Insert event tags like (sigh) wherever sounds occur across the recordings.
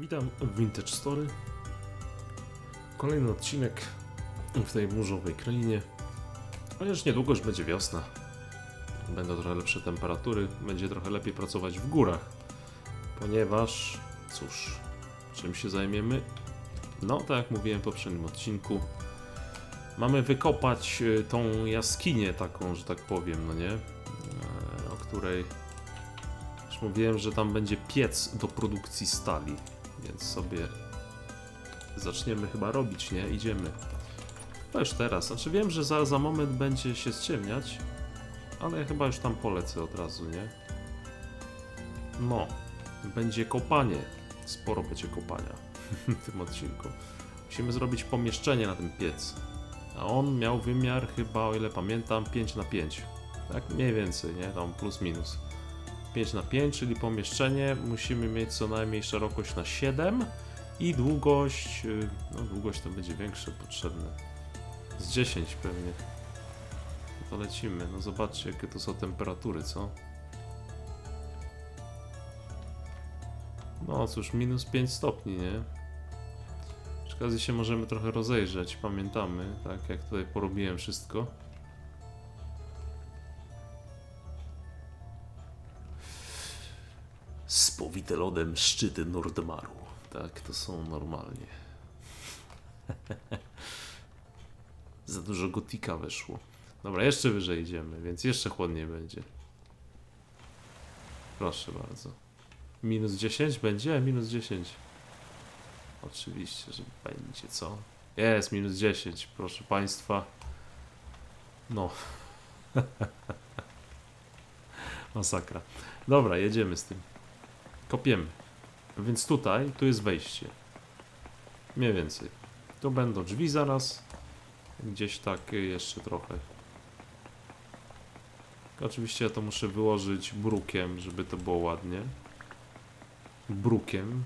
Witam w Vintage Story. Kolejny odcinek w tej burzowej krainie. Chociaż niedługo już będzie wiosna. Będą trochę lepsze temperatury, będzie trochę lepiej pracować w górach. Ponieważ, cóż, czym się zajmiemy? No, tak jak mówiłem w poprzednim odcinku, mamy wykopać y, tą jaskinię taką, że tak powiem, no nie? E, O której już mówiłem, że tam będzie piec do produkcji stali, więc sobie zaczniemy chyba robić, nie? Idziemy. No już teraz, znaczy wiem, że za, za moment będzie się ściemniać, ale ja chyba już tam polecę od razu, nie? No, będzie kopanie. Sporo będzie kopania (laughs) w tym odcinku. Musimy zrobić pomieszczenie na ten piec. A on miał wymiar chyba, o ile pamiętam, 5 na 5 Tak mniej więcej, nie? Tam plus minus. 5 na 5 czyli pomieszczenie. Musimy mieć co najmniej szerokość na 7 i długość, y, no długość to będzie większe potrzebne. Z 10 pewnie. No to lecimy. No zobaczcie jakie to są temperatury, co? No cóż, minus 5 stopni, nie? Przy okazji się możemy trochę rozejrzeć, pamiętamy, tak jak tutaj porobiłem wszystko. Spowite lodem szczyty Nordmaru. Tak, to są normalnie. (laughs) Za dużo gotika weszło. Dobra, jeszcze wyżej idziemy, więc jeszcze chłodniej będzie. Proszę bardzo. Minus 10 będzie? Minus 10. Oczywiście, że będzie, co? Jest, minus 10, proszę Państwa. No. (laughs) Masakra. Dobra, jedziemy z tym. Kopiemy. Więc tutaj, tu jest wejście. Mniej więcej. Tu będą drzwi zaraz. Gdzieś tak jeszcze trochę. Oczywiście ja to muszę wyłożyć brukiem, żeby to było ładnie. Brukiem.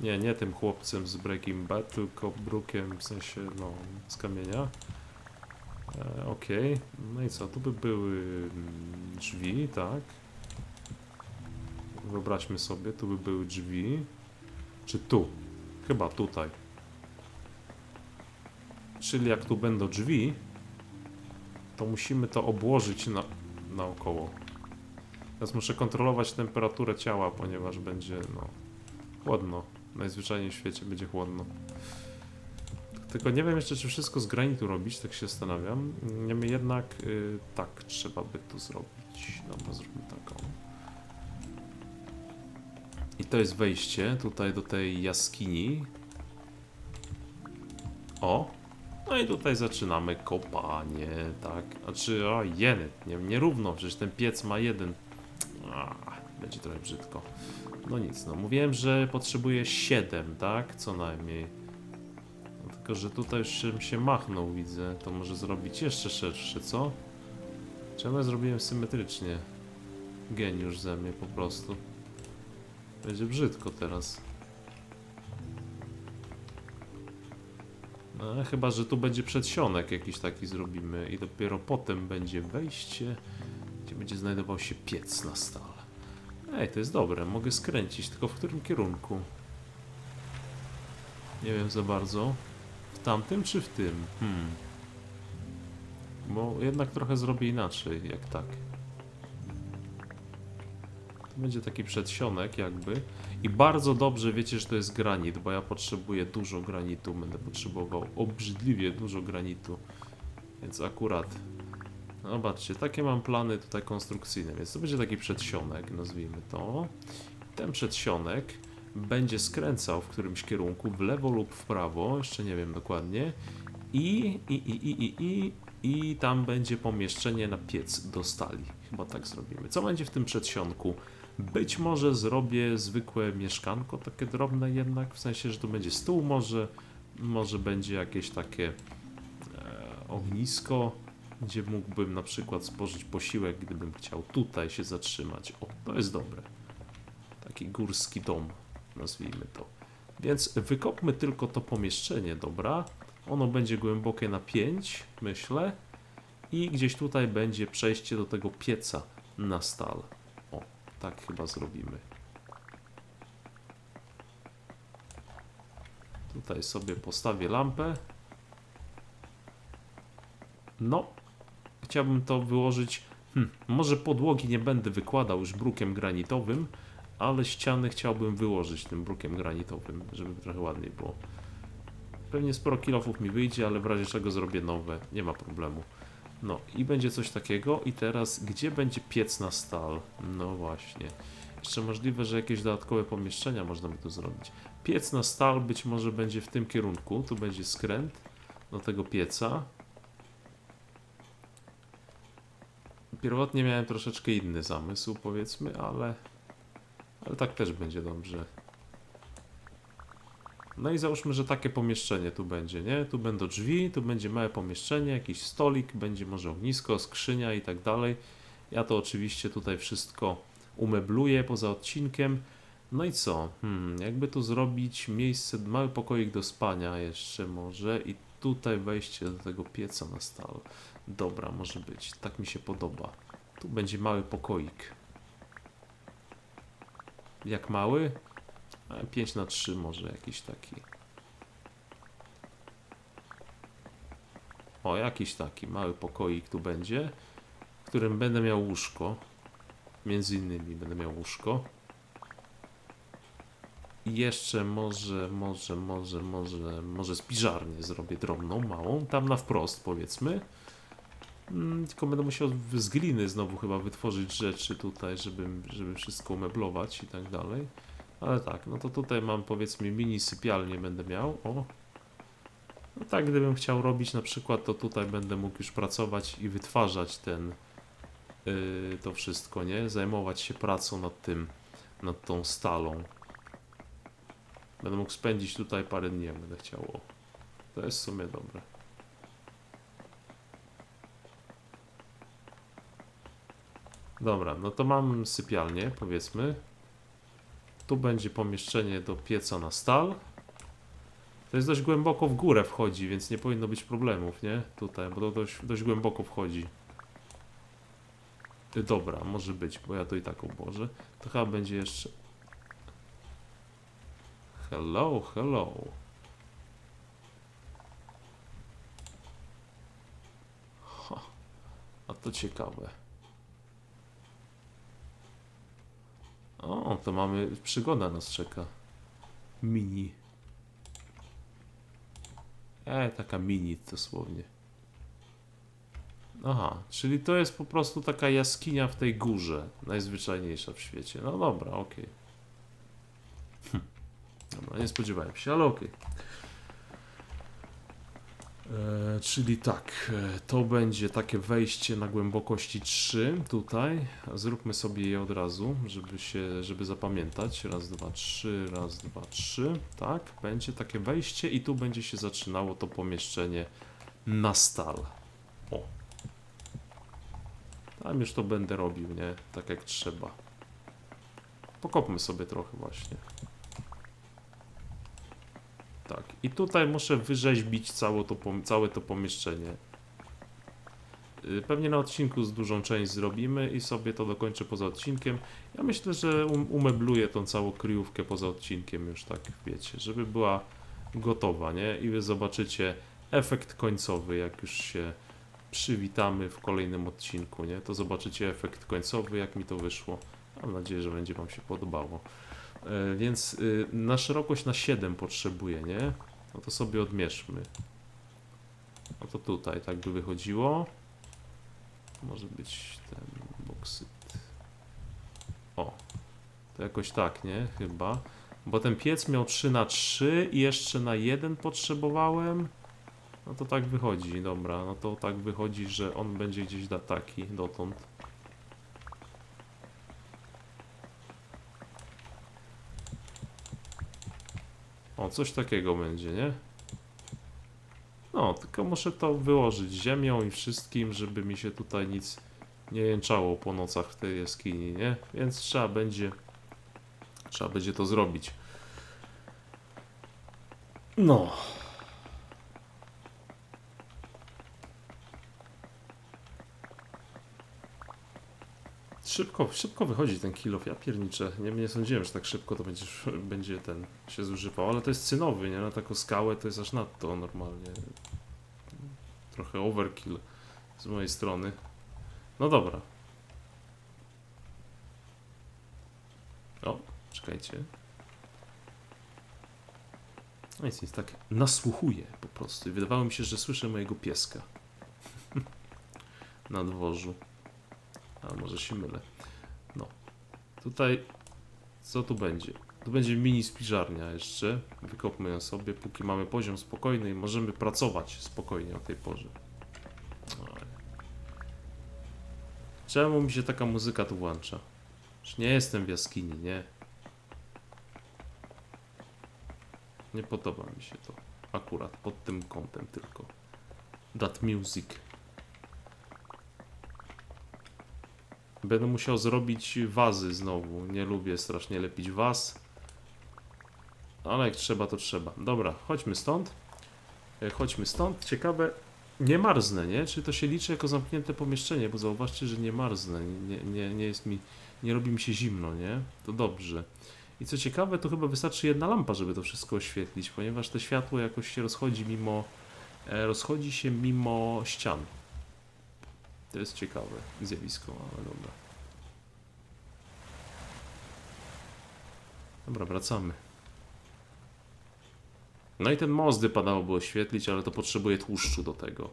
Nie, nie tym chłopcem z Breaking Bad, tylko brukiem w sensie, no, z kamienia. E. No i co? Tu by były mm, drzwi, tak. Wyobraźmy sobie, tu by były drzwi. Czy tu? Chyba tutaj. Czyli jak tu będą drzwi, to musimy to obłożyć na, naokoło. Teraz muszę kontrolować temperaturę ciała, ponieważ będzie, no, chłodno. Najzwyczajniej w świecie będzie chłodno. Tylko nie wiem jeszcze, czy wszystko z granitu robić, tak się zastanawiam. Niemniej jednak, y, tak, trzeba by tu zrobić. Dobra, zróbmy taką. I to jest wejście tutaj do tej jaskini. O! No i tutaj zaczynamy kopanie, tak. Znaczy, o jeny, nie, nierówno, przecież ten piec ma jeden. A, będzie trochę brzydko. No nic, no mówiłem, że potrzebuję 7, tak? Co najmniej. No, tylko, że tutaj już się, się machnął, widzę. To może zrobić jeszcze szersze, co? Czemu ja zrobiłem symetrycznie? Geniusz ze mnie po prostu. Będzie brzydko teraz. No, chyba, że tu będzie przedsionek jakiś taki zrobimy i dopiero potem będzie wejście, gdzie będzie znajdował się piec na stal. Ej, to jest dobre, mogę skręcić, tylko w którym kierunku? Nie wiem za bardzo. W tamtym czy w tym? Hmm. Bo jednak trochę zrobię inaczej, jak tak. Będzie taki przedsionek jakby. I bardzo dobrze wiecie, że to jest granit, bo ja potrzebuję dużo granitu. Będę potrzebował obrzydliwie dużo granitu. Więc akurat. No zobaczcie, takie mam plany tutaj konstrukcyjne, więc to będzie taki przedsionek, nazwijmy to. Ten przedsionek będzie skręcał w którymś kierunku, w lewo lub w prawo, jeszcze nie wiem dokładnie. I, i, i, i, i, i, i tam będzie pomieszczenie na piec do stali. Chyba tak zrobimy. Co będzie w tym przedsionku? Być może zrobię zwykłe mieszkanko, takie drobne jednak, w sensie, że tu będzie stół może, może będzie jakieś takie e, ognisko, gdzie mógłbym na przykład spożyć posiłek, gdybym chciał tutaj się zatrzymać. O, to jest dobre. Taki górski dom, nazwijmy to. Więc wykopmy tylko to pomieszczenie, dobra? Ono będzie głębokie na 5, myślę. I gdzieś tutaj będzie przejście do tego pieca na stal. Tak chyba zrobimy. Tutaj sobie postawię lampę. No, chciałbym to wyłożyć. Hmm, może podłogi nie będę wykładał już brukiem granitowym, ale ściany chciałbym wyłożyć tym brukiem granitowym, żeby trochę ładniej było. Pewnie sporo kilofów mi wyjdzie, ale w razie czego zrobię nowe, nie ma problemu. No i będzie coś takiego i teraz gdzie będzie piec na stal? No właśnie. Jeszcze możliwe, że jakieś dodatkowe pomieszczenia można by tu zrobić. Piec na stal być może będzie w tym kierunku, tu będzie skręt do tego pieca. Pierwotnie miałem troszeczkę inny zamysł, powiedzmy, ale, ale tak też będzie dobrze. No i załóżmy, że takie pomieszczenie tu będzie, nie? Tu będą drzwi, tu będzie małe pomieszczenie, jakiś stolik, będzie może ognisko, skrzynia i tak dalej. Ja to oczywiście tutaj wszystko umebluję poza odcinkiem. No i co? Hmm, jakby tu zrobić miejsce, mały pokoik do spania jeszcze może i tutaj wejście do tego pieca na stal. Dobra, może być. Tak mi się podoba. Tu będzie mały pokoik. Jak mały? 5 na 3 może jakiś taki. O, jakiś taki mały pokoik tu będzie, w którym będę miał łóżko. Między innymi będę miał łóżko. I jeszcze może, może, może, może, może spiżarnię zrobię drobną, małą, tam na wprost powiedzmy. Mm, tylko będę musiał z gliny znowu chyba wytworzyć rzeczy tutaj, żeby, żeby wszystko umeblować i tak dalej. Ale tak, no to tutaj mam powiedzmy mini sypialnię będę miał, o. No tak, gdybym chciał robić na przykład, to tutaj będę mógł już pracować i wytwarzać ten, yy, to wszystko, nie? Zajmować się pracą nad tym, nad tą stalą. Będę mógł spędzić tutaj parę dni, jak będę chciał. O. To jest w sumie dobre. Dobra, no to mam sypialnię, powiedzmy. Tu będzie pomieszczenie do pieca na stal. To jest dość głęboko w górę wchodzi, więc nie powinno być problemów, nie? Tutaj, bo to dość, dość głęboko wchodzi. Dobra, może być, bo ja to i tak obłożę. To chyba będzie jeszcze... Hello, hello. A to ciekawe. O, to mamy przygoda nas czeka. Mini. E, taka mini dosłownie. Aha, czyli to jest po prostu taka jaskinia w tej górze. Najzwyczajniejsza w świecie. No dobra, okej. Okay. Hm. Dobra, nie spodziewałem się, ale okej. Okay. E, czyli tak, e, to będzie takie wejście na głębokości 3 tutaj. Zróbmy sobie je od razu, żeby się, żeby zapamiętać. Raz, dwa, trzy, raz, dwa, trzy. Tak, będzie takie wejście i tu będzie się zaczynało to pomieszczenie na stal. O. Tam już to będę robił, nie? Tak jak trzeba. Pokopmy sobie trochę właśnie. Tak. I tutaj muszę wyrzeźbić całe to, całe to pomieszczenie. Y, pewnie na odcinku z dużą część zrobimy i sobie to dokończę poza odcinkiem. Ja myślę, że um, umebluję tą całą kryjówkę poza odcinkiem już tak, wiecie, żeby była gotowa, nie? I wy zobaczycie efekt końcowy, jak już się przywitamy w kolejnym odcinku, nie? To zobaczycie efekt końcowy, jak mi to wyszło. Mam nadzieję, że będzie wam się podobało. E, więc y, na szerokość na 7 potrzebuję, nie? No to sobie odmierzmy. No to tutaj tak by wychodziło. Może być ten boksyt. O. To jakoś tak, nie? Chyba. Bo ten piec miał 3 na 3 i jeszcze na 1 potrzebowałem. No to tak wychodzi, dobra. No to tak wychodzi, że on będzie gdzieś da taki dotąd. O, coś takiego będzie, nie? No, tylko muszę to wyłożyć ziemią i wszystkim, żeby mi się tutaj nic nie jęczało po nocach w tej jaskini, nie? Więc trzeba będzie trzeba będzie to zrobić. No. Szybko, szybko wychodzi ten kilof, ja pierniczę. Nie, nie sądziłem, że tak szybko to będzie, będzie ten się zużywał, ale to jest cynowy, nie? Na taką skałę to jest aż nadto normalnie. Trochę overkill z mojej strony. No dobra. O, czekajcie. No nic, nic, tak nasłuchuję po prostu. Wydawało mi się, że słyszę mojego pieska. (laughs) Na dworzu. A może się mylę. No. Tutaj. Co tu będzie? Tu będzie mini spiżarnia jeszcze. Wykopmy ją sobie, póki mamy poziom spokojny i możemy pracować spokojnie o tej porze. Oj. Czemu mi się taka muzyka tu włącza? Już nie jestem w jaskini, nie. Nie podoba mi się to. Akurat pod tym kątem tylko. That music. Będę musiał zrobić wazy znowu. Nie lubię strasznie lepić waz. Ale jak trzeba, to trzeba. Dobra, chodźmy stąd. E, Chodźmy stąd. Ciekawe, nie marznę, nie? Czy to się liczy jako zamknięte pomieszczenie? Bo zauważcie, że nie marznę. Nie, nie, nie jest mi, nie robi mi się zimno, nie? To dobrze. I co ciekawe, to chyba wystarczy jedna lampa, żeby to wszystko oświetlić, ponieważ to światło jakoś się rozchodzi mimo, e, rozchodzi się mimo ścian. To jest ciekawe zjawisko, ale dobra. Dobra, wracamy. No i ten most wypadałoby oświetlić, ale to potrzebuje tłuszczu do tego.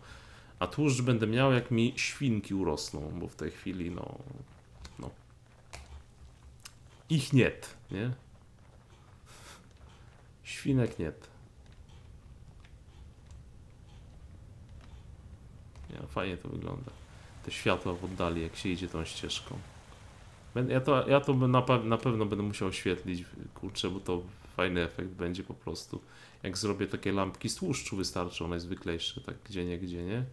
A tłuszcz będę miał, jak mi świnki urosną, bo w tej chwili, no... no ich niet, nie? Świnek niet. Nie, fajnie to wygląda. Te światła w oddali, jak się idzie tą ścieżką. Ja to, ja to na, na pewno będę musiał oświetlić, kurczę, bo to fajny efekt będzie po prostu. Jak zrobię takie lampki z tłuszczu wystarczą, najzwyklejsze, tak gdzie nie, gdzie nie.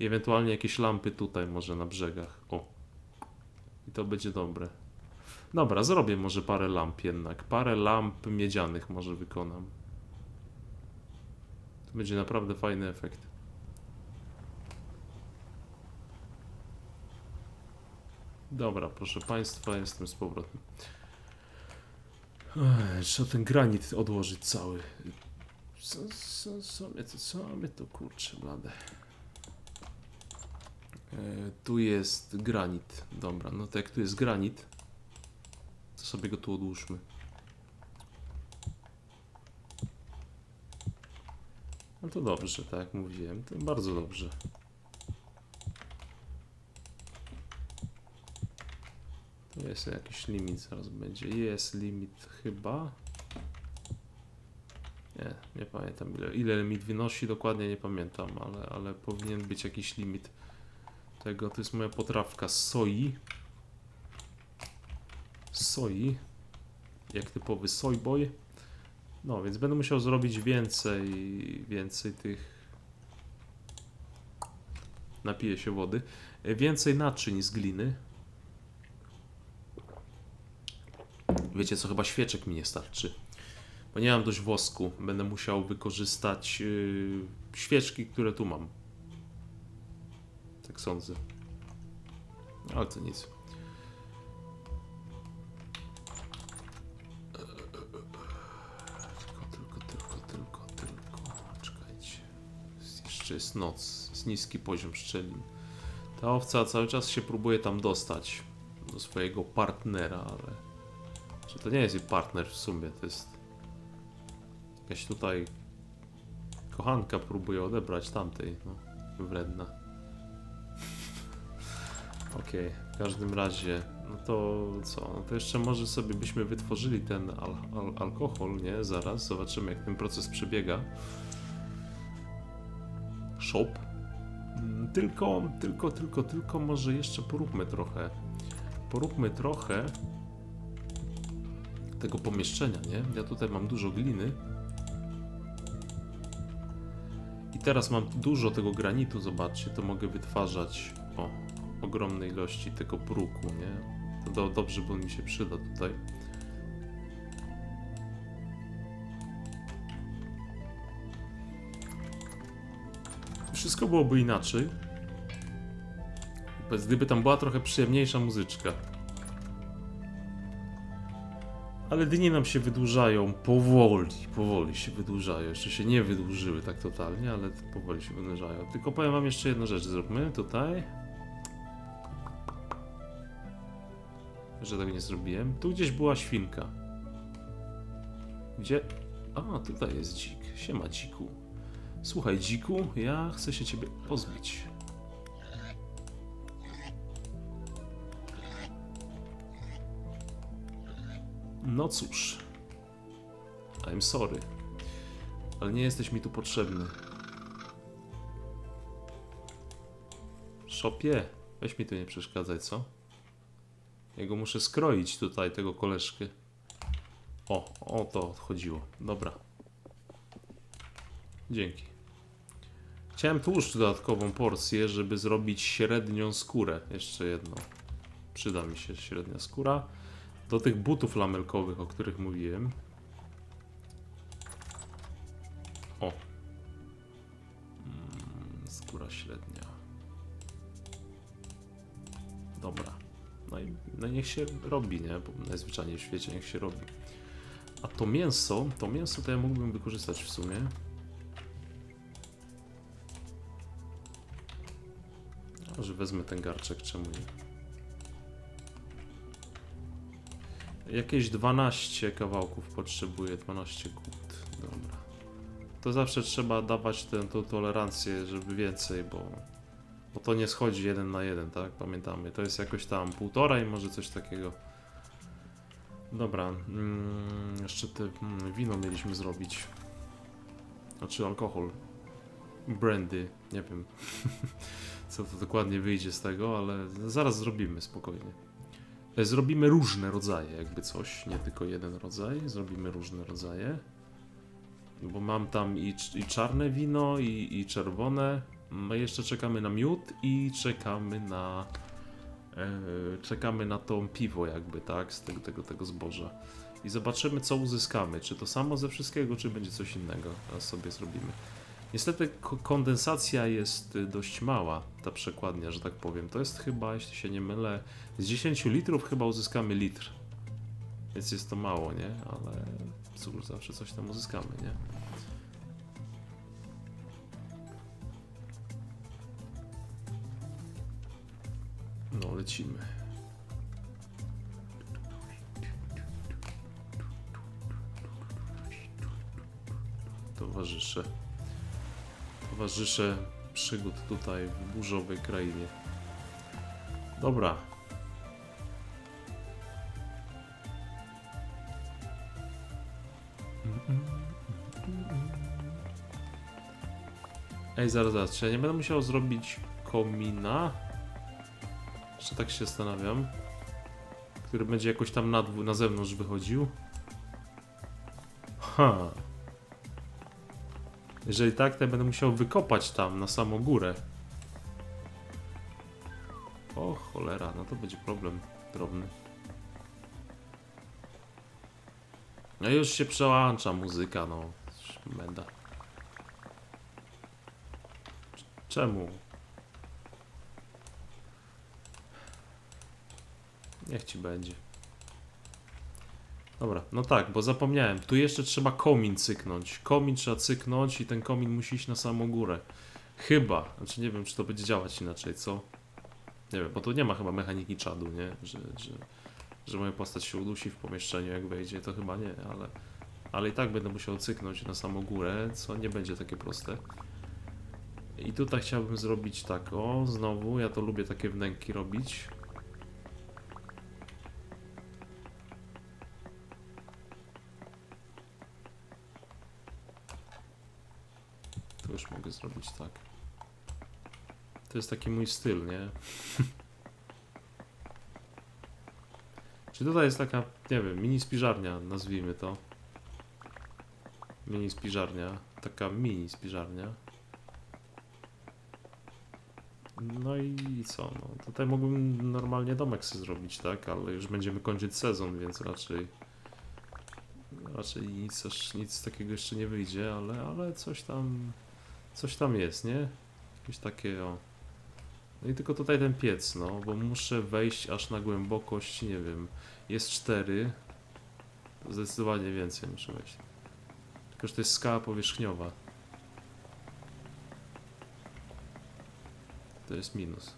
I ewentualnie jakieś lampy tutaj może na brzegach. O. I to będzie dobre. Dobra, zrobię może parę lamp jednak. Parę lamp miedzianych może wykonam. To będzie naprawdę fajny efekt. Dobra, proszę Państwa, jestem z powrotem. Ech, Trzeba ten granit odłożyć cały. Co, co, co, mnie to, co mnie to kurczę blade. E, tu jest granit. Dobra, no to jak tu jest granit, to sobie go tu odłóżmy. No to dobrze, tak jak mówiłem, to bardzo dobrze. Jest jakiś limit, zaraz będzie. Jest limit chyba. Nie, nie pamiętam ile, ile limit wynosi, dokładnie nie pamiętam, ale, ale powinien być jakiś limit tego. To jest moja potrawka z soi. Soi. Jak typowy soyboy. No, więc będę musiał zrobić więcej, więcej tych... Napiję się wody. Więcej naczyń z gliny. Wiecie co, chyba świeczek mi nie starczy. Bo nie mam dość wosku. Będę musiał wykorzystać yy, świeczki, które tu mam. Tak sądzę. Ale to nic. Tylko, tylko, tylko, tylko. Jest- Jeszcze jest noc. Jest niski poziom szczelin. Ta owca cały czas się próbuje tam dostać. Do swojego partnera, ale... Czy to nie jest jej partner w sumie, to jest... Jakaś tutaj... Kochanka próbuje odebrać tamtej, no. Wredna. Okej, w każdym razie, no to co? No to jeszcze może sobie byśmy wytworzyli ten al al alkohol, nie? Zaraz, zobaczymy jak ten proces przebiega. Shop. Mm, Tylko, tylko, tylko, tylko może jeszcze poróbmy trochę. Poróbmy trochę tego pomieszczenia, nie? Ja tutaj mam dużo gliny. I teraz mam dużo tego granitu, zobaczcie, to mogę wytwarzać o ogromnej ilości tego bruku, nie? To do, dobrze, bo on mi się przyda tutaj. Wszystko byłoby inaczej. Gdyby tam była trochę przyjemniejsza muzyczka. Ale dni nam się wydłużają powoli, powoli się wydłużają. Jeszcze się nie wydłużyły tak totalnie, ale powoli się wydłużają. Tylko powiem wam jeszcze jedną rzecz zróbmy tutaj. Że tego nie zrobiłem. Tu gdzieś była świnka. Gdzie? A, tutaj jest dzik. Siema dziku. Słuchaj dziku, ja chcę się ciebie pozbyć. No cóż. I'm sorry. Ale nie jesteś mi tu potrzebny. Szopie, weź mi tu nie przeszkadzaj, co? Ja go muszę skroić tutaj, tego koleżkę. O, o to chodziło. Dobra. Dzięki. Chciałem tłuszcz dodatkową porcję, żeby zrobić średnią skórę. Jeszcze jedną. Przyda mi się średnia skóra. Do tych butów lamelkowych, o których mówiłem. O. Mm, skóra średnia. Dobra. No i no niech się robi, nie? Bo najzwyczajniej w świecie niech się robi. A to mięso, to mięso to ja mógłbym wykorzystać w sumie. Może wezmę ten garczek, czemu nie? Jakieś 12 kawałków potrzebuję, 12 kut. Dobra. To zawsze trzeba dawać tę tolerancję, żeby więcej, bo, bo to nie schodzi jeden na jeden, tak? Pamiętamy. To jest jakoś tam półtora i może coś takiego. Dobra, mm, jeszcze te mm, wino mieliśmy zrobić. Znaczy alkohol. Brandy, nie wiem (laughs) co to dokładnie wyjdzie z tego, ale zaraz zrobimy spokojnie. Zrobimy różne rodzaje, jakby coś, nie tylko jeden rodzaj. Zrobimy różne rodzaje. Bo mam tam i, i czarne wino, i, i czerwone. No jeszcze czekamy na miód i czekamy na. E, czekamy na to piwo, jakby, tak? Z tego, tego, tego zboża. I zobaczymy, co uzyskamy. Czy to samo ze wszystkiego, czy będzie coś innego. A sobie zrobimy. Niestety ko- kondensacja jest y, dość mała, ta przekładnia, że tak powiem. To jest chyba, jeśli się nie mylę, z 10 litrów chyba uzyskamy litr. Więc jest to mało, nie? Ale cóż, zawsze coś tam uzyskamy, nie? No, lecimy. Towarzysze. Towarzysze przygód tutaj w burzowej krainie. Dobra. Ej, zaraz, zaraz, czy ja nie będę musiał zrobić komina? Jeszcze tak się zastanawiam. Który będzie jakoś tam na, na zewnątrz wychodził. Ha. Jeżeli tak, to ja będę musiał wykopać tam na samą górę. O cholera, no to będzie problem drobny. No już się przełącza muzyka, no. Menda. Czemu? Niech ci będzie. Dobra, no tak, bo zapomniałem. Tu jeszcze trzeba komin cyknąć. Komin trzeba cyknąć i ten komin musi iść na samą górę. Chyba. Znaczy nie wiem, czy to będzie działać inaczej, co? Nie wiem, bo tu nie ma chyba mechaniki czadu, nie? Że, że, że moja postać się udusi w pomieszczeniu, jak wejdzie, to chyba nie, ale... Ale i tak będę musiał cyknąć na samą górę, co nie będzie takie proste. I tutaj chciałbym zrobić tak, o, znowu, ja to lubię takie wnęki robić. Zrobić tak. To jest taki mój styl, nie? (laughs) Czy tutaj jest taka, nie wiem, mini spiżarnia, nazwijmy to. Mini spiżarnia, taka mini spiżarnia. No i co, no tutaj mógłbym normalnie domek sobie zrobić, tak? Ale już będziemy kończyć sezon, więc raczej raczej nic, aż nic takiego jeszcze nie wyjdzie, ale, ale coś tam coś tam jest, nie? Jakieś takie o. No i tylko tutaj ten piec, no, bo muszę wejść aż na głębokość, nie wiem, jest 4. To zdecydowanie więcej muszę wejść. Tylko, że to jest skała powierzchniowa. To jest minus.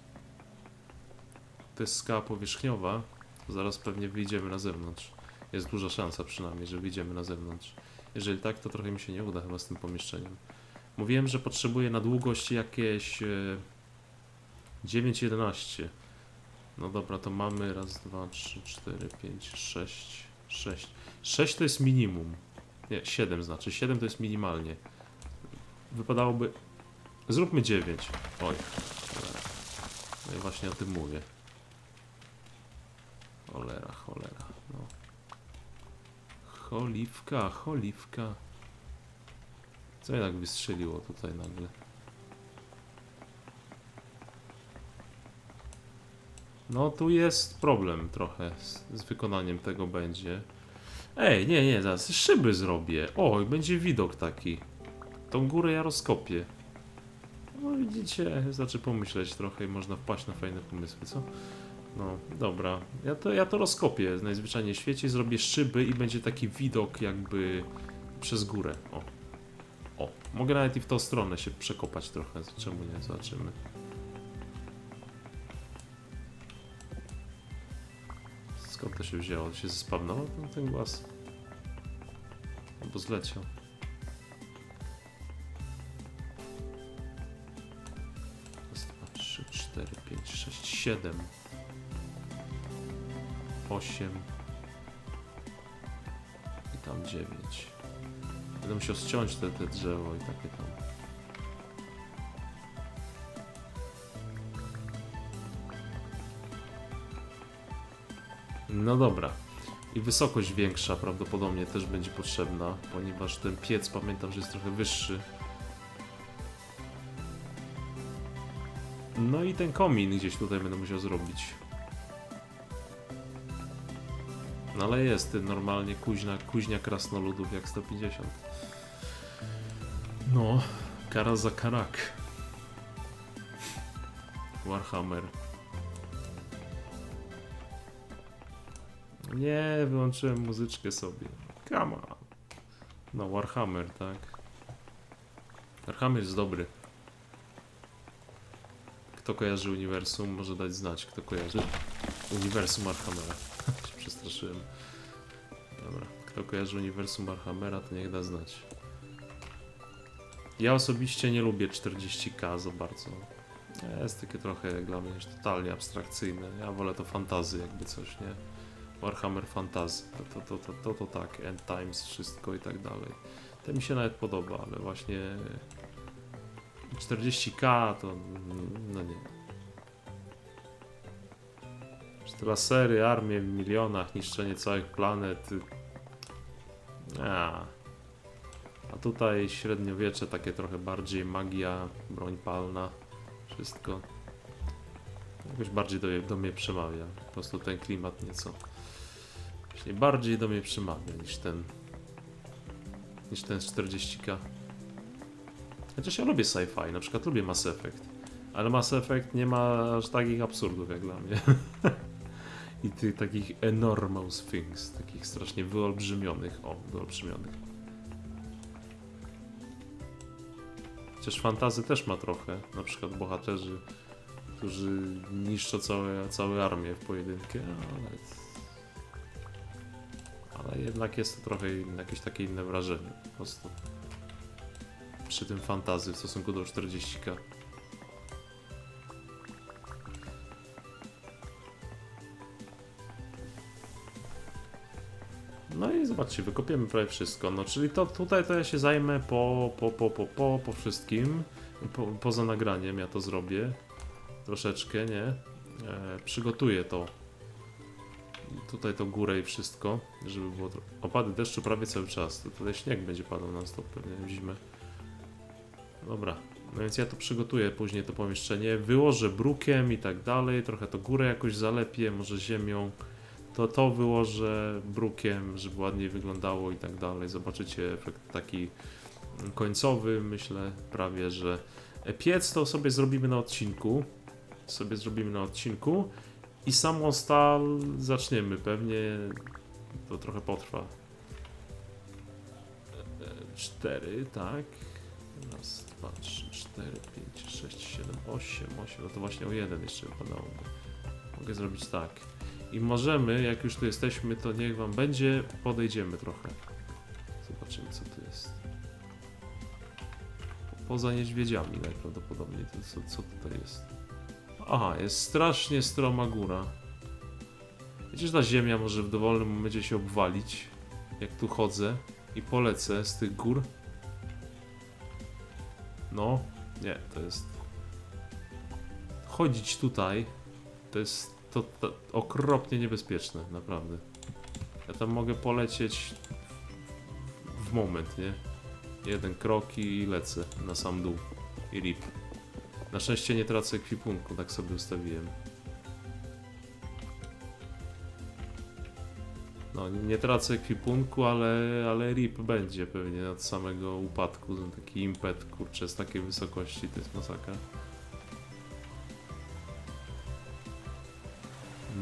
To jest skała powierzchniowa. Zaraz pewnie wyjdziemy na zewnątrz. Jest duża szansa przynajmniej, że wyjdziemy na zewnątrz. Jeżeli tak, to trochę mi się nie uda chyba z tym pomieszczeniem. Mówiłem, że potrzebuję na długość jakieś e, 9,11. No dobra, to mamy raz, dwa, trzy, cztery, pięć, sześć, sześć. Sześć to jest minimum. Nie, 7 znaczy. 7 to jest minimalnie. Wypadałoby... Zróbmy 9. Oj. No i właśnie o tym mówię. Cholera, cholera. No. Cholipka, cholipka. Co jednak wystrzeliło tutaj nagle? No tu jest problem trochę z, z wykonaniem tego będzie. Ej, nie, nie, zaraz szyby zrobię. O, będzie widok taki. Tą górę ja rozkopię. No widzicie, znaczy pomyśleć trochę i można wpaść na fajne pomysły, co? No, dobra. Ja to, ja to rozkopię najzwyczajniej w świecie, zrobię szyby i będzie taki widok jakby przez górę. O. O, mogę nawet i w tą stronę się przekopać trochę, czemu nie, zobaczymy. Skąd to się wzięło? To się zespawnował ten, ten głaz? Albo zleciał. Raz, dwa, trzy, cztery, pięć, sześć, siedem. Osiem. I tam dziewięć. Będę musiał ściąć te, te drzewo i takie tam. No dobra. I wysokość większa prawdopodobnie też będzie potrzebna, ponieważ ten piec pamiętam, że jest trochę wyższy. No i ten komin gdzieś tutaj będę musiał zrobić. No ale jest normalnie kuźnia, kuźnia krasnoludów jak 150. No, kara za karak. Warhammer. Nie, wyłączyłem muzyczkę sobie. Come on. No, Warhammer, tak. Warhammer jest dobry. Kto kojarzy uniwersum, może dać znać, kto kojarzy uniwersum Warhammera. Dobra, kto kojarzy uniwersum Warhammera, to niech da znać. Ja osobiście nie lubię 40k za bardzo. Jest takie trochę dla mnie totalnie abstrakcyjne. Ja wolę to fantazy, jakby coś, nie? Warhammer Fantasy, to, to, to, to, to, tak, End Times, wszystko i tak dalej. To mi się nawet podoba, ale właśnie 40k to no nie. Lasery, armie w milionach, niszczenie całych planet. A. A tutaj średniowiecze, takie trochę bardziej magia, broń palna, wszystko. Jakoś bardziej do, do mnie przemawia. Po prostu ten klimat nieco. Właśnie bardziej do mnie przemawia niż ten. niż ten 40k. Chociaż ja lubię sci-fi, na przykład lubię Mass Effect. Ale Mass Effect nie ma aż takich absurdów jak dla mnie. (laughs) I tych takich enormous things, takich strasznie wyolbrzymionych. O, wyolbrzymionych. Chociaż fantazy też ma trochę, na przykład bohaterzy, którzy niszczą całe, całe armię w pojedynkę, ale ale jednak jest to trochę jakieś takie inne wrażenie po prostu. Przy tym fantazy w stosunku do 40k. Zobaczcie, wykopiemy prawie wszystko. No, czyli to tutaj to ja się zajmę po, po, po, po, po, po wszystkim. Po, poza nagraniem ja to zrobię. Troszeczkę, nie? E, przygotuję to tutaj tą górę i wszystko, żeby było... Opady deszczu prawie cały czas, to tutaj śnieg będzie padał na stop pewnie w zimę. Dobra, no więc ja to przygotuję później to pomieszczenie, wyłożę brukiem i tak dalej, trochę to górę jakoś zalepię, może ziemią. To to wyłożę brukiem, żeby ładniej wyglądało i tak dalej. Zobaczycie efekt taki końcowy, myślę prawie, że piec to sobie zrobimy na odcinku. Sobie zrobimy na odcinku. I samą stal zaczniemy, pewnie to trochę potrwa. 4, tak. Raz, dwa, trzy, cztery, pięć, sześć, siedem, osiem, osiem. No to właśnie o jeden jeszcze wypadałoby. Mogę zrobić tak. I możemy, jak już tu jesteśmy, to niech wam będzie, podejdziemy trochę. Zobaczymy co tu jest. Poza niedźwiedziami najprawdopodobniej, to co, co tutaj jest? Aha, jest strasznie stroma góra. Wiecie, że ta ziemia może w dowolnym momencie się obwalić, jak tu chodzę i polecę z tych gór. No, nie, to jest... Chodzić tutaj to jest to, to okropnie niebezpieczne, naprawdę. Ja tam mogę polecieć w, moment, nie? Jeden krok i lecę na sam dół. I rip. Na szczęście nie tracę ekwipunku, tak sobie ustawiłem. No, nie tracę ekwipunku, ale, ale rip będzie pewnie od samego upadku. Taki impet, kurczę, z takiej wysokości to jest masakra.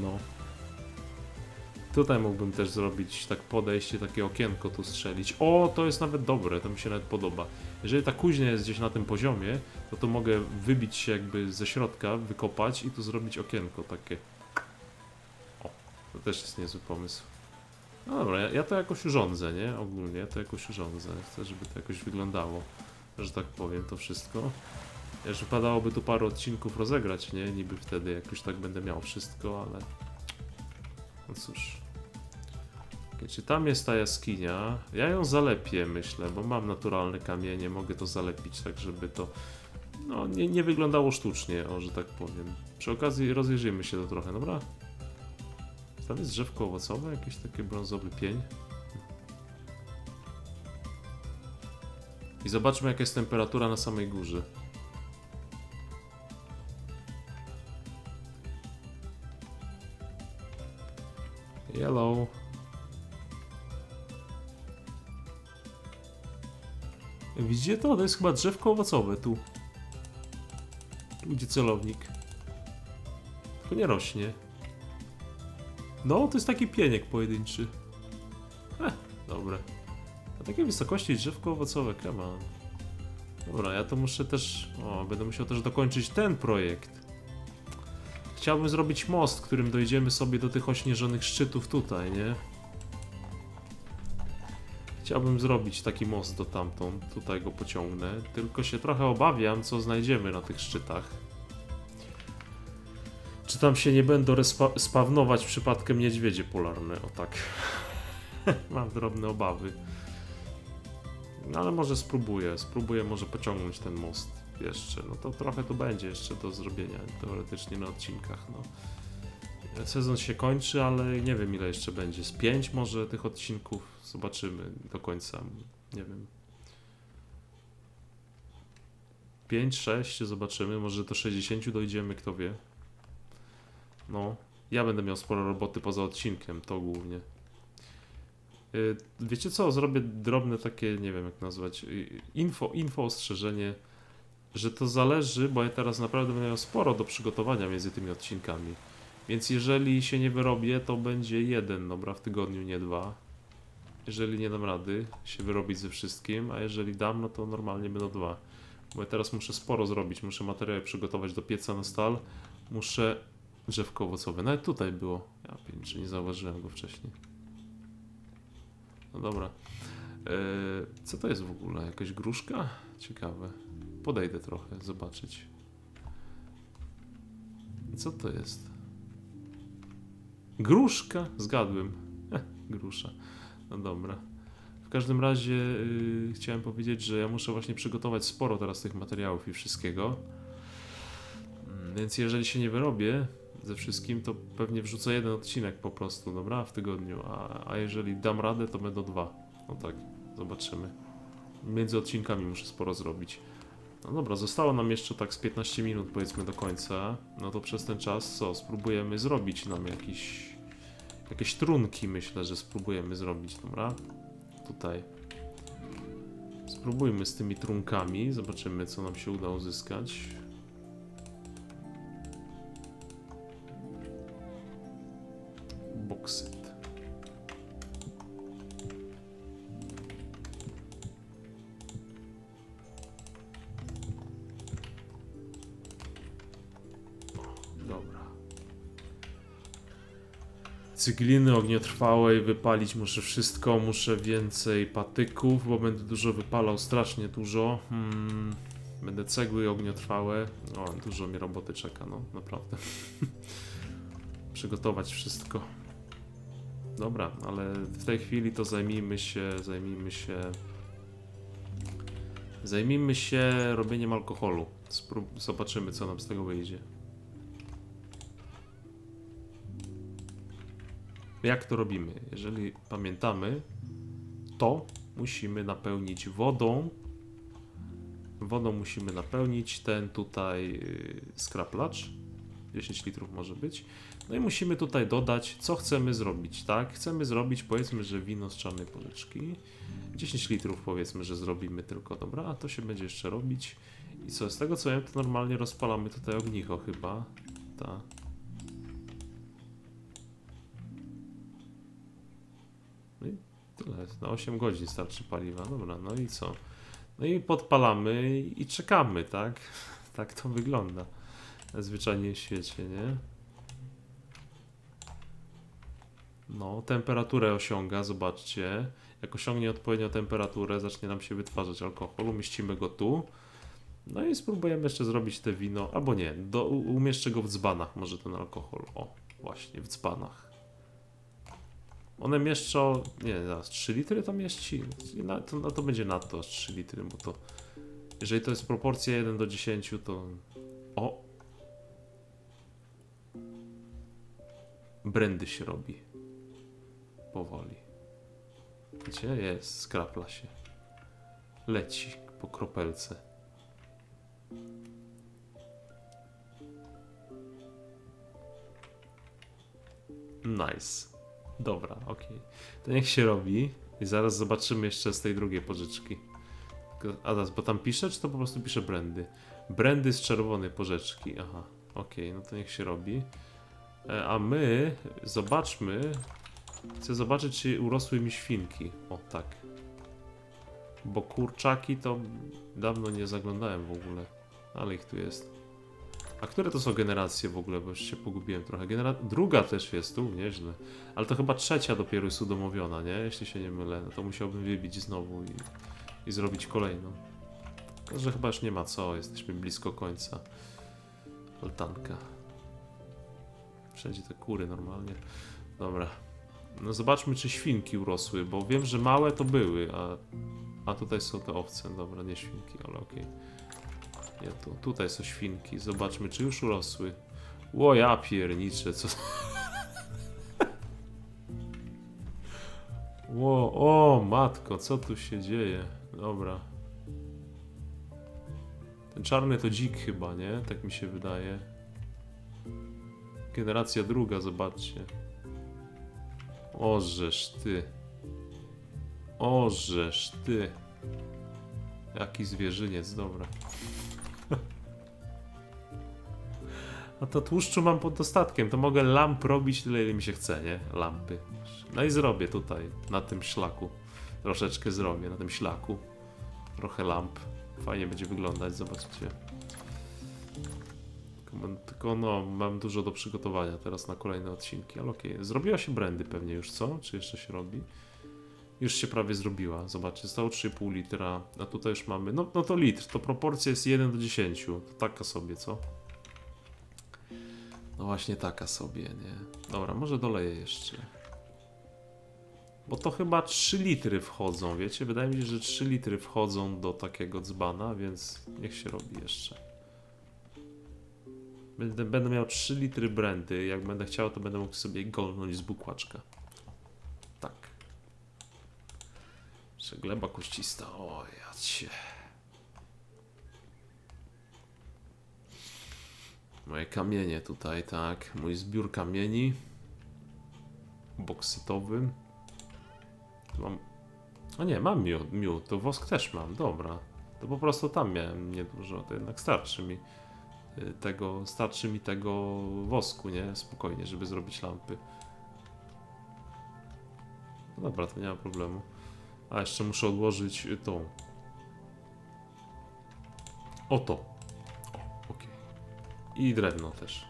No. Tutaj mógłbym też zrobić tak podejście, takie okienko tu strzelić. O, to jest nawet dobre, to mi się nawet podoba. Jeżeli ta kuźnia jest gdzieś na tym poziomie, to to mogę wybić się jakby ze środka, wykopać i tu zrobić okienko takie. O, to też jest niezły pomysł. No dobra, ja, ja to jakoś urządzę, nie? Ogólnie to jakoś urządzę. Chcę, żeby to jakoś wyglądało, że tak powiem, to wszystko. Jeszcze wypadałoby tu parę odcinków rozegrać, nie? Niby wtedy, jak już tak będę miał wszystko, ale... No cóż. Okay, czy tam jest ta jaskinia? Ja ją zalepię, myślę, bo mam naturalne kamienie, mogę to zalepić tak, żeby to no, nie, nie wyglądało sztucznie, o, że tak powiem. Przy okazji rozejrzyjmy się to trochę, dobra? Tam jest drzewko owocowe, jakiś taki brązowy pień. I zobaczmy jaka jest temperatura na samej górze. Yellow. Widzicie to? To jest chyba drzewko owocowe tu. Tu gdzie celownik. Tylko nie rośnie. No, to jest taki pieniek pojedynczy. Heh, dobre. Na takiej wysokości drzewko owocowe, come on. Dobra, ja to muszę też... O, będę musiał też dokończyć ten projekt. Chciałbym zrobić most, którym dojdziemy sobie do tych ośnieżonych szczytów tutaj, nie? Chciałbym zrobić taki most do tamtąd, tutaj go pociągnę, tylko się trochę obawiam, co znajdziemy na tych szczytach. Czy tam się nie będą spawnować przypadkiem niedźwiedzie polarne, o tak. (laughs) Mam drobne obawy. No ale może spróbuję, spróbuję może pociągnąć ten most jeszcze. No to trochę tu będzie jeszcze do zrobienia teoretycznie na odcinkach. No. Sezon się kończy, ale nie wiem ile jeszcze będzie. Z 5 może tych odcinków zobaczymy do końca. Nie wiem. 5, 6 zobaczymy, może do 60 dojdziemy, kto wie. No, ja będę miał sporo roboty poza odcinkiem, to głównie. Y, wiecie co, zrobię drobne takie, nie wiem jak nazwać, y, info, info ostrzeżenie, że to zależy, bo ja teraz naprawdę będę miał sporo do przygotowania między tymi odcinkami. Więc jeżeli się nie wyrobię, to będzie jeden, dobra, w tygodniu, nie dwa. Jeżeli nie dam rady się wyrobić ze wszystkim, a jeżeli dam, no to normalnie będą dwa. Bo ja teraz muszę sporo zrobić, muszę materiały przygotować do pieca na stal, muszę drzewko owocowe, nawet tutaj było. Ja czy nie zauważyłem go wcześniej. No dobra. Eee, co to jest w ogóle? Jakaś gruszka? Ciekawe. Podejdę trochę, zobaczyć. Co to jest? Gruszka? Zgadłem. Grusza. No dobra. W każdym razie yy, chciałem powiedzieć, że ja muszę właśnie przygotować sporo teraz tych materiałów i wszystkiego. Mm, więc jeżeli się nie wyrobię ze wszystkim, to pewnie wrzucę jeden odcinek po prostu, dobra, w tygodniu. A, a jeżeli dam radę, to będą dwa. No tak, zobaczymy. Między odcinkami muszę sporo zrobić. No dobra, zostało nam jeszcze tak z 15 minut powiedzmy do końca. No to przez ten czas co? Spróbujemy zrobić nam jakiś, jakieś trunki myślę, że spróbujemy zrobić, dobra? Tutaj. Spróbujmy z tymi trunkami, zobaczymy co nam się uda uzyskać. Boksyt. Cygliny ogniotrwałej wypalić muszę wszystko, muszę więcej patyków, bo będę dużo wypalał, strasznie dużo. Hmm, będę cegły ogniotrwałe. O, dużo mi roboty czeka, no naprawdę. (laughs) Przygotować wszystko. Dobra, ale w tej chwili to zajmijmy się, zajmijmy się... Zajmijmy się robieniem alkoholu. Sprób zobaczymy, co nam z tego wyjdzie. Jak to robimy? Jeżeli pamiętamy, to musimy napełnić wodą. Wodą musimy napełnić ten tutaj yy, skraplacz. 10 litrów może być. No i musimy tutaj dodać, co chcemy zrobić, tak? Chcemy zrobić, powiedzmy, że wino z czarnej porzeczki. 10 litrów powiedzmy, że zrobimy tylko, dobra, a to się będzie jeszcze robić. I co, z tego co wiem, to normalnie rozpalamy tutaj ognicho chyba. Ta. Tyle, na 8 godzin starczy paliwa, dobra, no i co? No i podpalamy i czekamy, tak? (laughs) Tak to wygląda. Zwyczajnie w świecie, nie? No, temperaturę osiąga, zobaczcie. Jak osiągnie odpowiednią temperaturę, zacznie nam się wytwarzać alkohol, umieścimy go tu. No i spróbujemy jeszcze zrobić te wino, albo nie, do, umieszczę go w dzbanach, może ten alkohol. O, właśnie, w dzbanach. One mieszczą, nie, zaraz, 3 litry to mieści? Na, to, no to będzie nadto aż 3 litry, bo to... Jeżeli to jest proporcja 1 do 10, to... O! Brandy się robi. Powoli. Gdzie jest? Skrapla się. Leci po kropelce. Nice. Dobra, ok. To niech się robi. I zaraz zobaczymy jeszcze z tej drugiej pożyczki. A teraz, bo tam pisze, czy to po prostu pisze brandy? Brandy z czerwonej porzeczki. Aha, ok, no to niech się robi. E, a my zobaczmy. Chcę zobaczyć, czy urosły mi świnki. O, tak. Bo kurczaki to dawno nie zaglądałem w ogóle. Ale ich tu jest. A które to są generacje w ogóle? Bo już się pogubiłem trochę. Genera Druga też jest tu, nieźle. Ale to chyba trzecia dopiero jest udomowiona, nie? Jeśli się nie mylę, no to musiałbym wybić znowu i, i zrobić kolejną. Tylko, że chyba już nie ma co, jesteśmy blisko końca. Altanka. Wszędzie te kury normalnie. Dobra. No zobaczmy, czy świnki urosły, bo wiem, że małe to były, a, a tutaj są te owce. Dobra, nie świnki, ale okej. Okay. Nie, tu, tutaj są świnki. Zobaczmy, czy już urosły. Ło, ja pierniczę, co... (laughs) Ło, o matko, co tu się dzieje? Dobra. Ten czarny to dzik chyba, nie? Tak mi się wydaje. Generacja druga, zobaczcie. Ożesz ty. Ożesz ty. Jaki zwierzyniec, dobra. A to tłuszczu mam pod dostatkiem, to mogę lamp robić tyle, ile mi się chce, nie? Lampy. No i zrobię tutaj, na tym szlaku. Troszeczkę zrobię, na tym szlaku. Trochę lamp. Fajnie będzie wyglądać, zobaczcie. Tylko no, mam dużo do przygotowania teraz na kolejne odcinki, ale okej. Okay. Zrobiła się brandy pewnie już, co? Czy jeszcze się robi? Już się prawie zrobiła. Zobaczcie, stało 3,5 litra, a tutaj już mamy... No, no to litr, to proporcja jest 1 do 10. To taka sobie, co? No właśnie taka sobie, nie? Dobra, może doleję jeszcze. Bo to chyba 3 litry wchodzą, wiecie? Wydaje mi się, że 3 litry wchodzą do takiego dzbana, więc niech się robi jeszcze. Będę, będę miał 3 litry brandy. Jak będę chciał, to będę mógł sobie golnąć z bukłaczka. Tak. Jeszcze gleba koścista. O, ja cię. Moje kamienie tutaj, tak. Mój zbiór kamieni. Boksytowy. Mam... A nie, mam miód, miód. To wosk też mam, dobra. To po prostu tam miałem niedużo, to jednak starczy mi. Y, tego, starczy mi tego wosku, nie? Spokojnie, żeby zrobić lampy. No dobra, to nie ma problemu. A jeszcze muszę odłożyć tą. Oto. I drewno też.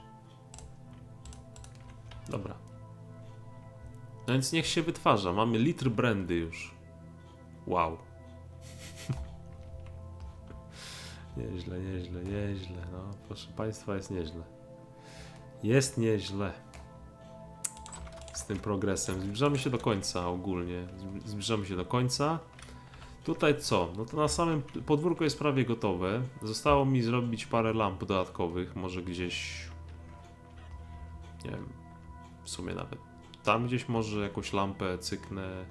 Dobra. No więc niech się wytwarza. Mamy litr brandy już. Wow. (laughs) nieźle, nieźle, nieźle. No, proszę Państwa, jest nieźle. Jest nieźle. Z tym progresem. Zbliżamy się do końca ogólnie. Zb- Zbliżamy się do końca. Tutaj co? No to na samym podwórko jest prawie gotowe. Zostało mi zrobić parę lamp dodatkowych. Może gdzieś. Nie wiem. W sumie nawet. Tam gdzieś może jakąś lampę cyknę.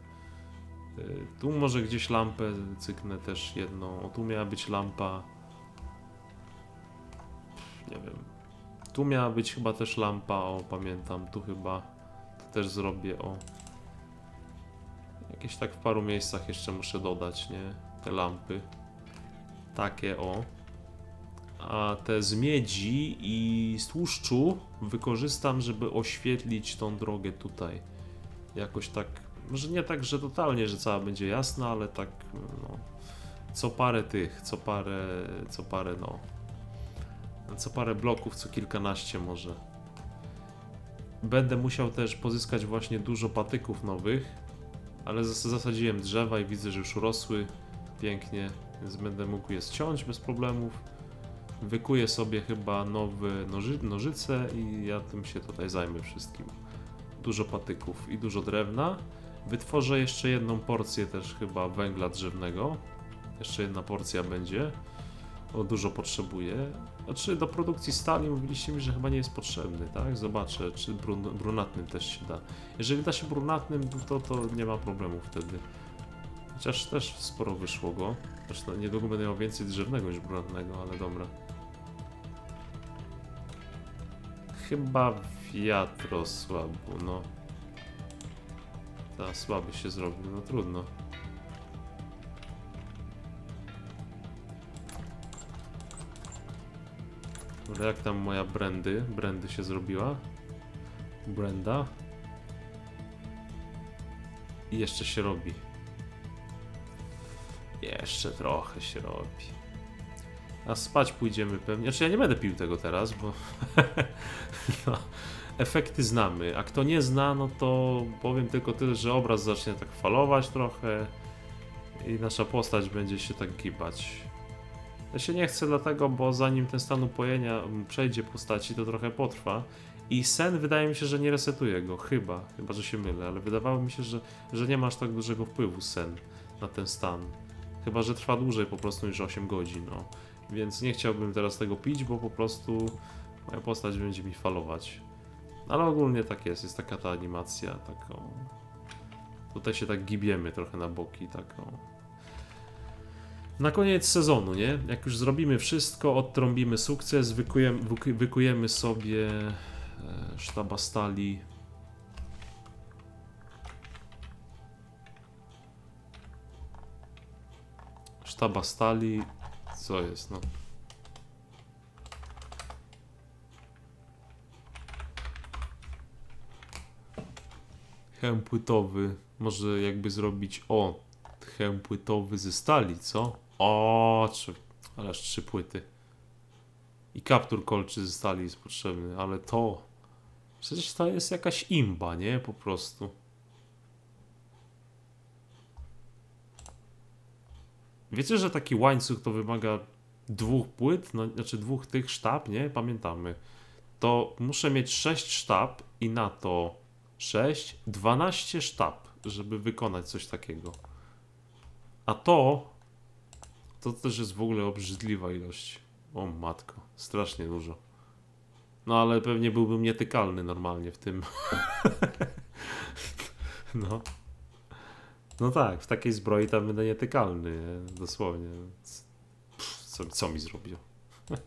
Y, Tu może gdzieś lampę cyknę też jedną. O tu miała być lampa. Nie wiem. Tu miała być chyba też lampa, o pamiętam. Tu chyba to też zrobię, o. Jakieś tak w paru miejscach jeszcze muszę dodać, nie? Te lampy. Takie, o. A te z miedzi i z tłuszczu wykorzystam, żeby oświetlić tą drogę tutaj. Jakoś tak, może nie tak, że totalnie, że cała będzie jasna, ale tak, no. Co parę tych, co parę, co parę, no. Co parę bloków, co kilkanaście może. Będę musiał też pozyskać właśnie dużo patyków nowych, ale zas- zasadziłem drzewa i widzę, że już rosły pięknie, więc będę mógł je ściąć bez problemów. Wykuję sobie chyba nowe noży, nożyce i ja tym się tutaj zajmę wszystkim. Dużo patyków i dużo drewna. Wytworzę jeszcze jedną porcję też chyba węgla drzewnego. Jeszcze jedna porcja będzie. Dużo potrzebuję. Znaczy do produkcji stali mówiliście mi, że chyba nie jest potrzebny, tak? Zobaczę, czy brun brunatnym też się da. Jeżeli da się brunatnym, to, to nie ma problemu wtedy. Chociaż też sporo wyszło go. Zresztą niedługo będę miał więcej drzewnego niż brunatnego, ale dobra. Chyba wiatr osłabł, no. Ta, słaby się zrobił, no trudno. Ale jak tam moja brandy? Brandy się zrobiła? Brenda. I jeszcze się robi. Jeszcze trochę się robi. A spać pójdziemy pewnie. Znaczy ja nie będę pił tego teraz, bo (laughs) no, efekty znamy. A kto nie zna, no to powiem tylko tyle, że obraz zacznie tak falować trochę i nasza postać będzie się tak gibać. Ja się nie chcę dlatego, bo zanim ten stan upojenia przejdzie postaci, to trochę potrwa. I sen wydaje mi się, że nie resetuje go, chyba, chyba że się mylę, ale wydawało mi się, że, że nie masz tak dużego wpływu sen na ten stan. Chyba, że trwa dłużej po prostu niż 8 godzin, no. Więc nie chciałbym teraz tego pić, bo po prostu moja postać będzie mi falować. Ale ogólnie tak jest, jest taka ta animacja, taką... Tutaj się tak gibiemy trochę na boki, taką... Na koniec sezonu, nie? Jak już zrobimy wszystko, odtrąbimy sukces, wykujemy, wyku- wykujemy sobie e, sztaba stali. Sztaba stali. Co jest, no? Hełm płytowy. Może jakby zrobić. O, hełm płytowy ze stali, co? O, trzy, ale aż trzy płyty. I kaptur kolczy stali jest potrzebny, ale to. Przecież to jest jakaś imba, nie? Po prostu. Wiecie, że taki łańcuch to wymaga dwóch płyt, no, znaczy dwóch tych sztab, nie? Pamiętamy. To muszę mieć 6 sztab i na to 6, 12 sztab, żeby wykonać coś takiego. A to to też jest w ogóle obrzydliwa ilość. O matko, strasznie dużo. No ale pewnie byłbym nietykalny normalnie w tym. (laughs) no. No tak, w takiej zbroi tam będę nietykalny, nie? dosłownie. Pff, co, co mi zrobił? (laughs)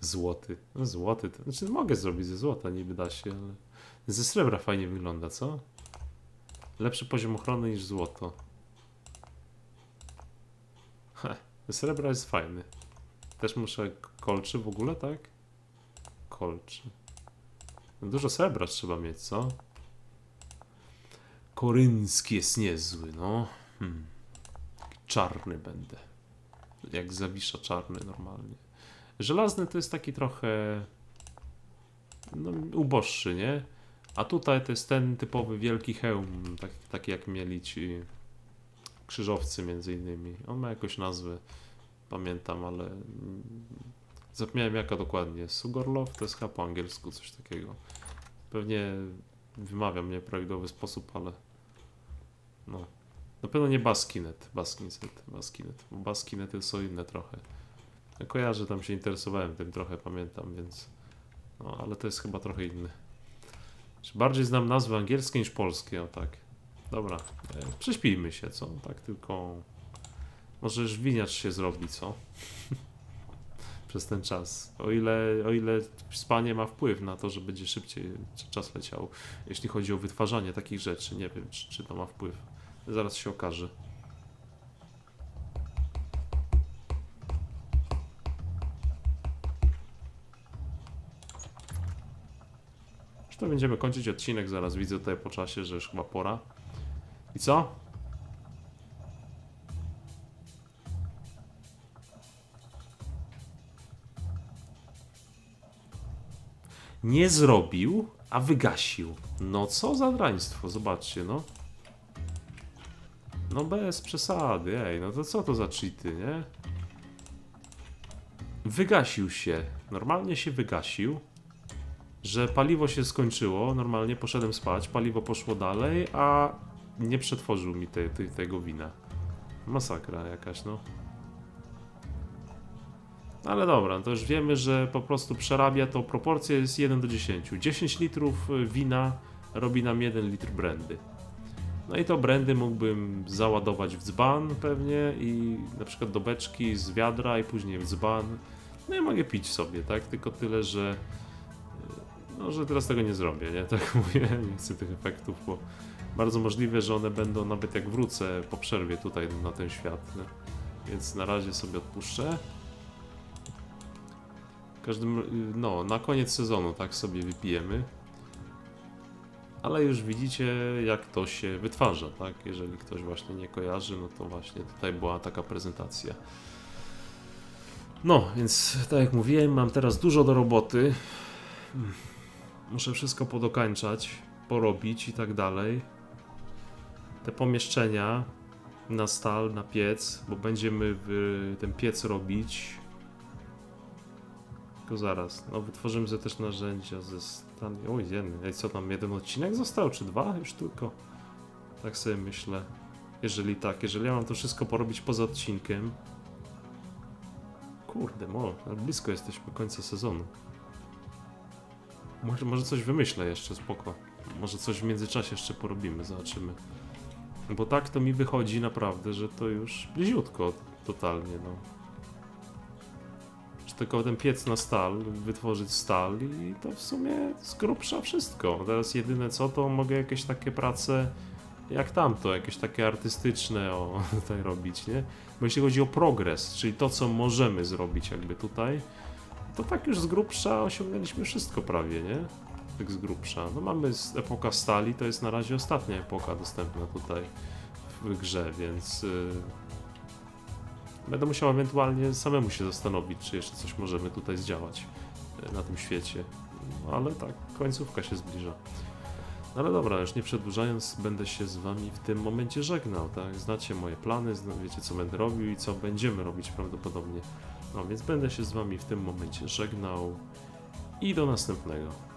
Złoty. No złoty. To, znaczy mogę zrobić ze złota, niby da się, ale ze srebra fajnie wygląda, co? Lepszy poziom ochrony niż złoto. Heh, srebra jest fajny. Też muszę kolczy w ogóle, tak? Kolczy. Dużo srebra trzeba mieć, co? Koryński jest niezły, no. Hmm. Czarny będę. Jak zawisza czarny normalnie. Żelazny to jest taki trochę... no, uboższy, nie? A tutaj to jest ten typowy wielki hełm, tak, taki jak mieli ci krzyżowcy między innymi. On ma jakąś nazwę, pamiętam, ale zapomniałem jaka dokładnie. Sugorlow to jest chyba po angielsku coś takiego. Pewnie wymawiam nie w prawidłowy sposób, ale no. Na pewno nie Baskinet, Baskinet, Baskinet, bo Baskinety są inne trochę. Ja kojarzę, tam się interesowałem tym trochę, pamiętam, więc no, ale to jest chyba trochę inny. Bardziej znam nazwy angielskie niż polskie, o tak. Dobra, e, prześpijmy się, co? Tak tylko... Może już winiacz się zrobi, co? (laughs) Przez ten czas. O ile, o ile spanie ma wpływ na to, że będzie szybciej czas leciał, jeśli chodzi o wytwarzanie takich rzeczy. Nie wiem, czy, czy to ma wpływ. Zaraz się okaże. to będziemy kończyć odcinek, zaraz widzę tutaj po czasie, że już chyba pora. I co? Nie zrobił, a wygasił. No co za draństwo, zobaczcie, no. No bez przesady, ej, no to co to za cheaty, nie? Wygasił się. Normalnie się wygasił że paliwo się skończyło, normalnie poszedłem spać, paliwo poszło dalej, a nie przetworzył mi te, te, tego wina. Masakra jakaś, no. Ale dobra, to już wiemy, że po prostu przerabia to proporcja jest 1 do 10. 10 litrów wina robi nam 1 litr brandy. No i to brandy mógłbym załadować w dzban pewnie i na przykład do beczki z wiadra i później w dzban. No i mogę pić sobie, tak? Tylko tyle, że no, że teraz tego nie zrobię, nie? (laughs) Tak mówię, nie chcę tych efektów, bo bardzo możliwe, że one będą nawet jak wrócę po przerwie tutaj na ten świat, nie? Więc na razie sobie odpuszczę. Każdym, no, na koniec sezonu tak sobie wypijemy. Ale już widzicie, jak to się wytwarza, tak? Jeżeli ktoś właśnie nie kojarzy, no to właśnie tutaj była taka prezentacja. No, więc tak jak mówiłem, mam teraz dużo do roboty. Muszę wszystko podokańczać, porobić i tak dalej. Te pomieszczenia na stal, na piec, bo będziemy ten piec robić. Tylko zaraz, no wytworzymy sobie też narzędzia ze stali. Oj, jeden, co tam, jeden odcinek został, czy dwa już tylko? Tak sobie myślę. Jeżeli tak, jeżeli ja mam to wszystko porobić poza odcinkiem. Kurde, mo, blisko jesteśmy końca sezonu. Może, może coś wymyślę jeszcze, spoko. Może coś w międzyczasie jeszcze porobimy, zobaczymy. Bo tak to mi wychodzi naprawdę, że to już bliziutko totalnie, no. Tylko ten piec na stal, wytworzyć stal i to w sumie z grubsza wszystko. Teraz jedyne co, to mogę jakieś takie prace jak tamto, jakieś takie artystyczne o, (laughs) tutaj robić, nie? Bo jeśli chodzi o progres, czyli to co możemy zrobić jakby tutaj, to tak już z grubsza osiągnęliśmy wszystko prawie, nie? Tak z grubsza. No mamy epoka stali, to jest na razie ostatnia epoka dostępna tutaj w grze, więc yy, będę musiał ewentualnie samemu się zastanowić, czy jeszcze coś możemy tutaj zdziałać yy, na tym świecie. No, ale tak, końcówka się zbliża. No ale dobra, już nie przedłużając, będę się z wami w tym momencie żegnał, tak? Znacie moje plany, wiecie co będę robił i co będziemy robić prawdopodobnie. No więc będę się z Wami w tym momencie żegnał i do następnego.